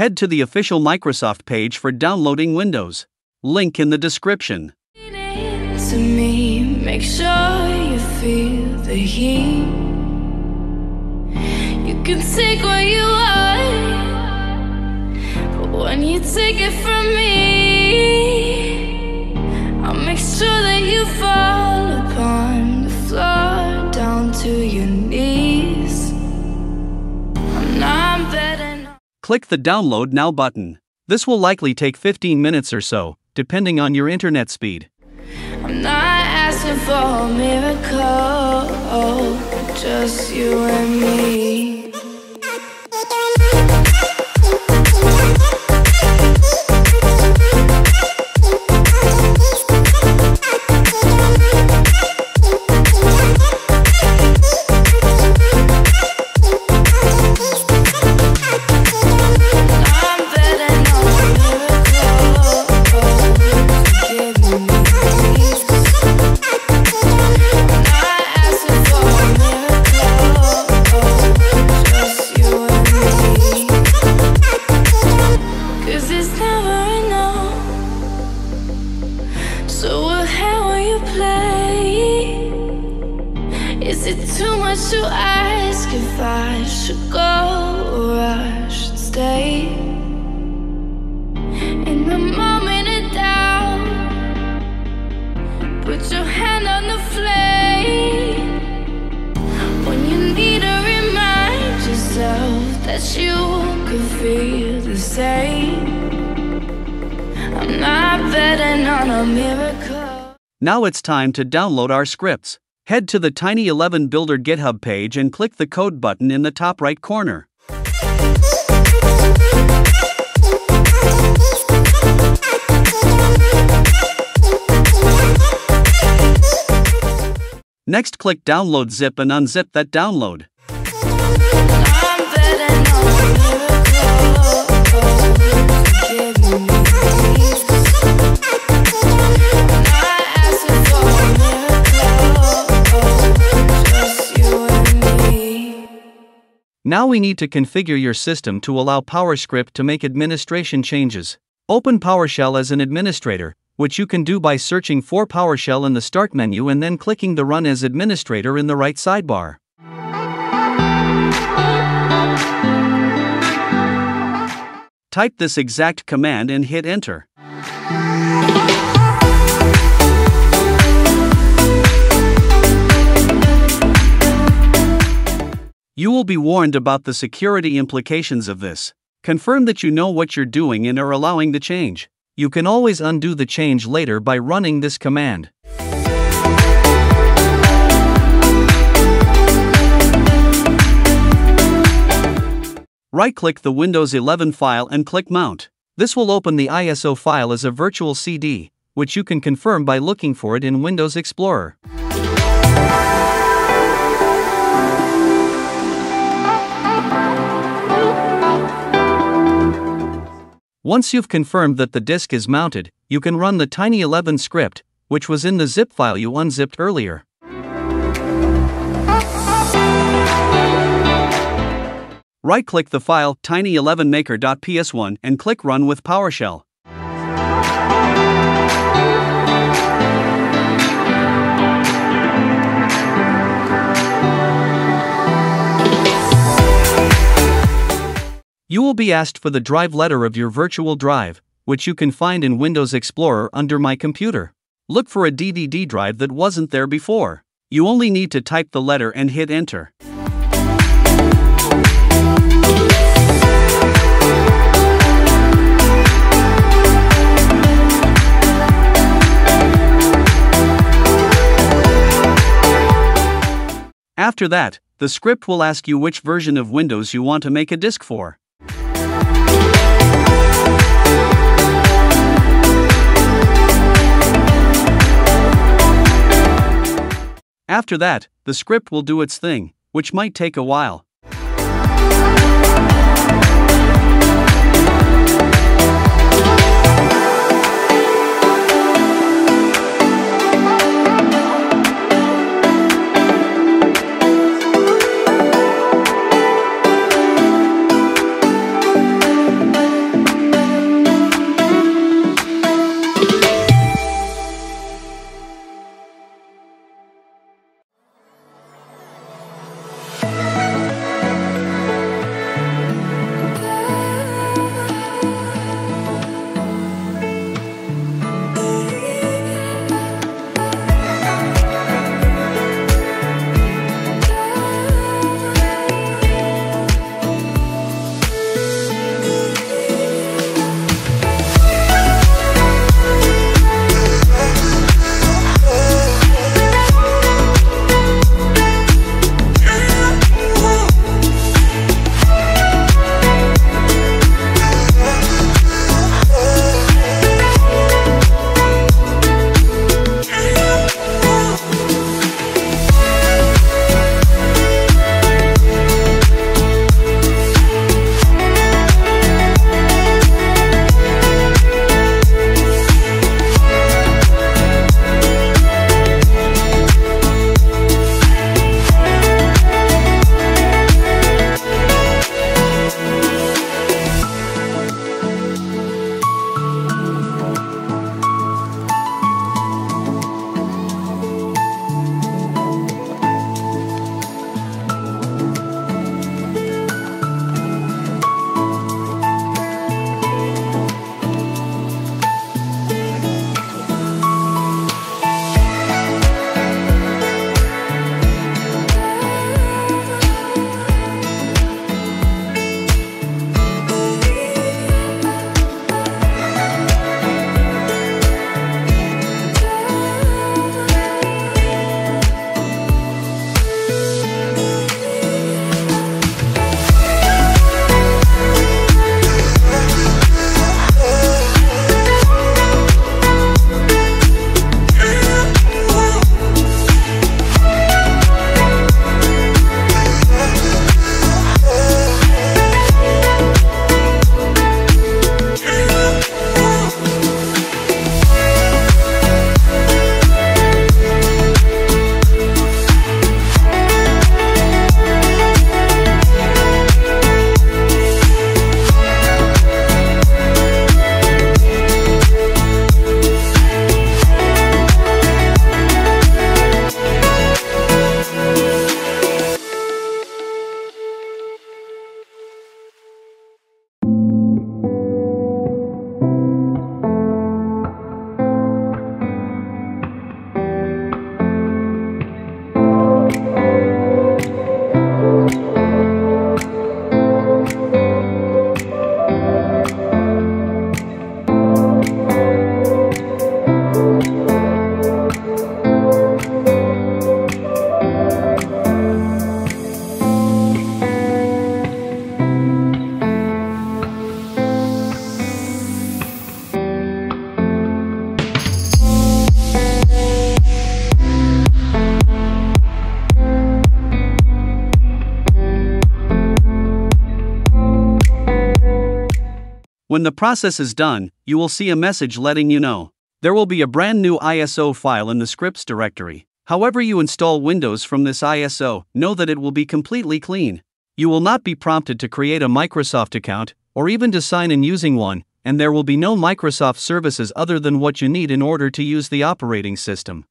Head to the official Microsoft page for downloading Windows. Link in the description. make sure you feel the heat. You can take what you but when you take it from me, I'll make sure that you fall Click the Download Now button. This will likely take 15 minutes or so, depending on your internet speed. I'm not asking for a miracle, just you and me. It too much to ask if I should go or I should stay? In the moment of doubt, put your hand on the flame. When you need to remind yourself that you could feel the same. I'm not betting on a miracle. Now it's time to download our scripts. Head to the Tiny11 Builder GitHub page and click the code button in the top right corner. Next, click Download Zip and unzip that download. Now we need to configure your system to allow PowerScript to make administration changes. Open PowerShell as an administrator, which you can do by searching for PowerShell in the Start menu and then clicking the Run as Administrator in the right sidebar. Type this exact command and hit Enter. You will be warned about the security implications of this. Confirm that you know what you're doing and are allowing the change. You can always undo the change later by running this command. Right click the Windows 11 file and click Mount. This will open the ISO file as a virtual CD, which you can confirm by looking for it in Windows Explorer. Once you've confirmed that the disk is mounted, you can run the Tiny11 script, which was in the zip file you unzipped earlier. Right click the file tiny11maker.ps1 and click Run with PowerShell. You will be asked for the drive letter of your virtual drive, which you can find in Windows Explorer under My Computer. Look for a DVD drive that wasn't there before. You only need to type the letter and hit Enter. After that, the script will ask you which version of Windows you want to make a disk for. After that, the script will do its thing, which might take a while. When the process is done, you will see a message letting you know. There will be a brand new ISO file in the scripts directory. However, you install Windows from this ISO, know that it will be completely clean. You will not be prompted to create a Microsoft account, or even to sign in using one, and there will be no Microsoft services other than what you need in order to use the operating system.